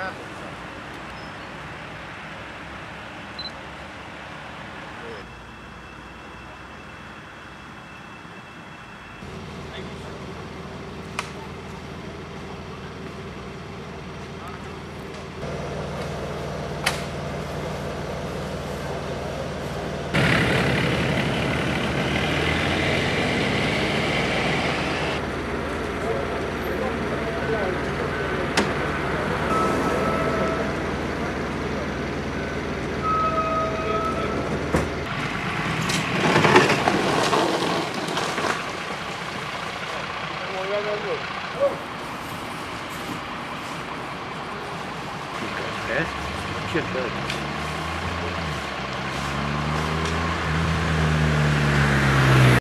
traffic. go, go, go. Going fast. Keep.